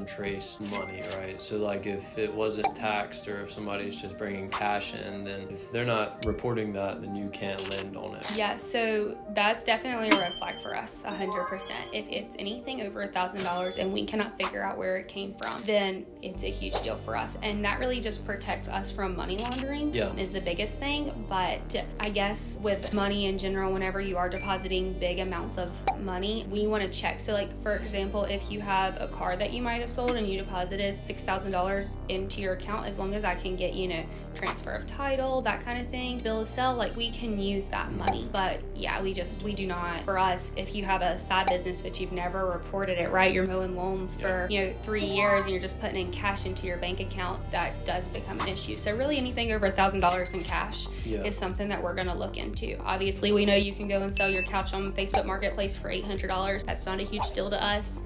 untraced money, right? So like if it wasn't taxed or if somebody's just bringing cash in, then if they're not reporting that, then you can't lend on it. Yeah, so that's definitely a red flag for us, 100%. If it's anything over a $1,000 and we cannot figure out where it came from, then it's a huge deal for us. And that really just protects us from money laundering Yeah. is the biggest thing. But I guess with money in general, whenever you are depositing big amounts of money, we want to check. So, like, for example, if you have a car that you might have sold and you deposited $6,000 into your account, as long as I can get, you know, transfer of title, that kind of thing, bill of sale, like we can use that money. But yeah, we just, we do not, for us, if you have a side business but you've never reported it, right? You're mowing lawns for, you know, three years and you're just putting in cash into your bank account, that does become an issue. So, really, anything over a $1,000 in cash Yeah. is something that we're going to look into. Obviously, we know you can go and sell your couch on Facebook Marketplace for $800. That's not a huge deal to us.